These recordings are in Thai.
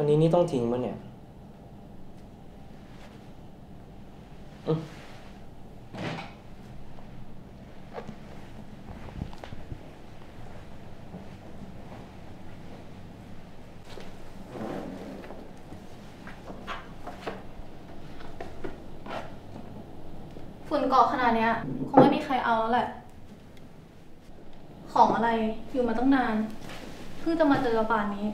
อันนี้นี่ต้องทิ้งปะเนี่ยฝุ่นเกาะขนาดเนี้ย คงไม่มีใครเอาแล้วแหละ ของอะไรอยู่มาตั้งนาน เพิ่งจะมาเจอป่านนี้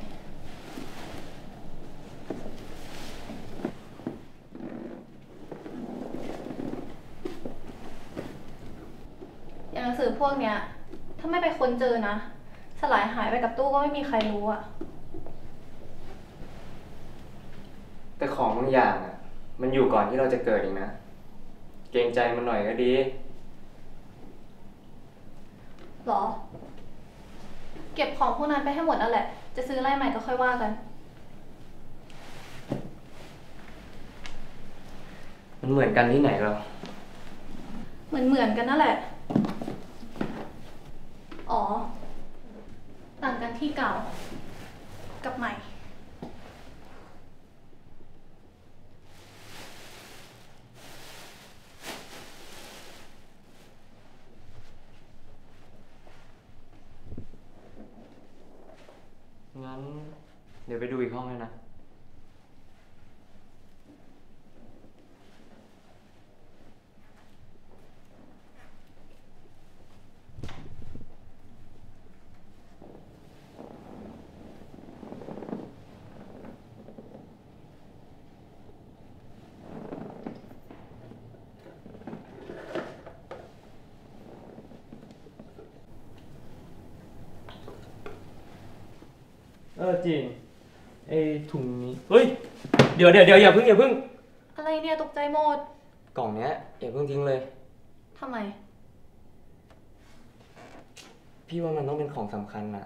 งสือ พวกเนี้ย ถ้าไม่ไปค้นเจอนะ สลายหายไปกับตู้ก็ไม่มีใครรู้อะแต่ของบางอย่างอะมันอยู่ก่อนที่เราจะเกิดอีกนะ เกรงใจมันหน่อยก็ดี หรอ เก็บของพวกนั้นไปให้หมดนั่นแหละ จะซื้ออะไรใหม่ก็ค่อยว่ากัน มันเหมือนกันที่ไหนหรอเหมือนเหมือนๆกันนั่นแหละ อ๋อ ต่างกันที่เก่ากับใหม่ งั้น เดี๋ยวไปดูอีกห้องเลยนะ เออจริงไอ้ถุงนี้เฮ้ยเดี๋ยวเดี๋ยวเดี๋ยวอย่าเพิ่งอย่าเพิ่งอะไรเนี่ยตกใจหมด กล่องเนี้ยอย่าเพิ่งทิ้งเลยทำไม พี่ว่ามันต้องเป็นของสำคัญนะ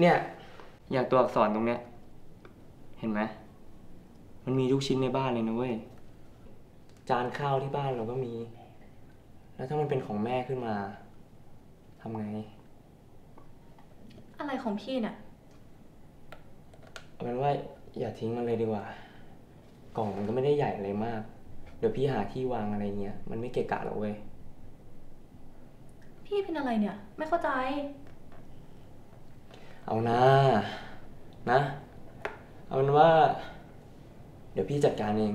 เนี่ย อย่างตัวอักษรตรงเนี้ย เห็นไหมมันมีทุกชิ้นในบ้านเลยนะเว้ย จานข้าวที่บ้านเราก็มี แล้วถ้ามันเป็นของแม่ขึ้นมาทำไง อะไรของพี่เนี่ย เอาเป็นว่าอย่าทิ้งมันเลยดีกว่า กล่องมันก็ไม่ได้ใหญ่อะไรมาก เดี๋ยวพี่หาที่วางอะไรเงี้ย มันไม่เกะกะหรอกเว้ย พี่เป็นอะไรเนี่ย ไม่เข้าใจ เอานะ นะ เอาเป็นว่า เดี๋ยวพี่จัดการเอง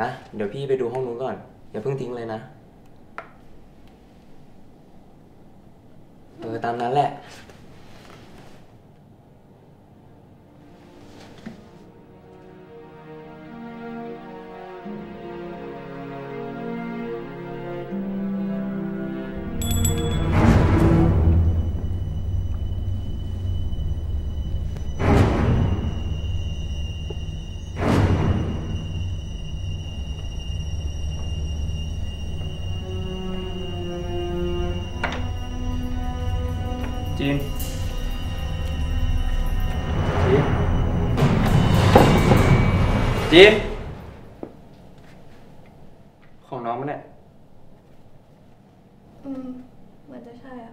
นะ เดี๋ยวพี่ไปดูห้องนู้นก่อน อย่าเพิ่งทิ้งเลยนะ เออ ตามนั้นแหละ จีนจีนจีนของน้องมันเนี่ย อืมเหมือนจะใช่อะ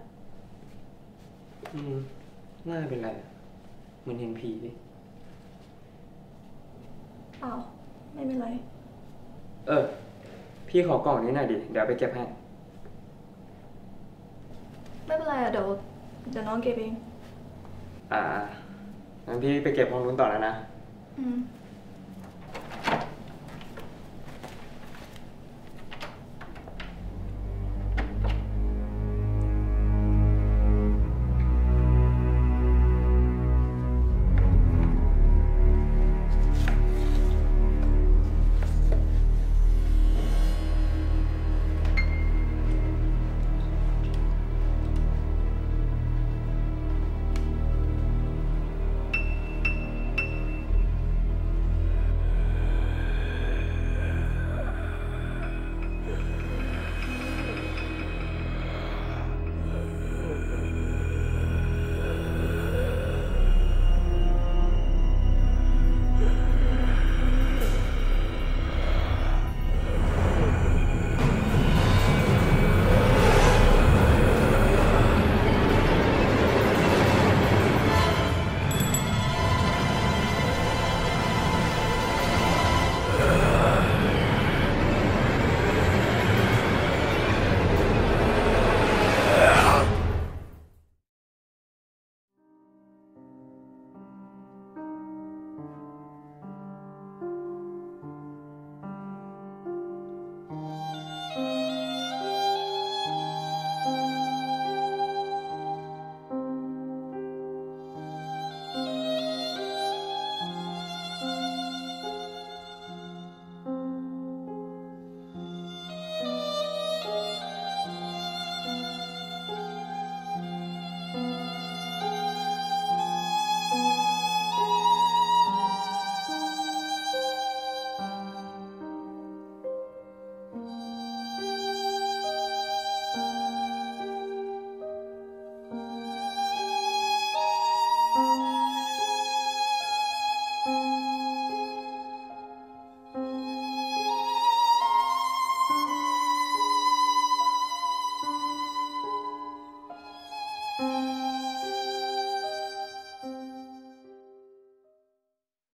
อืมน่าเป็นไรอะเหมือนเห็นผีดิอ้าวไม่เป็นไร เออ พี่ขอกล่องนี้หน่อยดิ เดี๋ยวเอาไปเก็บให้ ไม่เป็นไรอะเดี๋ยว เดี๋ยวน้องเก็บเอง อ่างั้นพี่ไปเก็บห้องนู้นต่อแล้วนะ อืม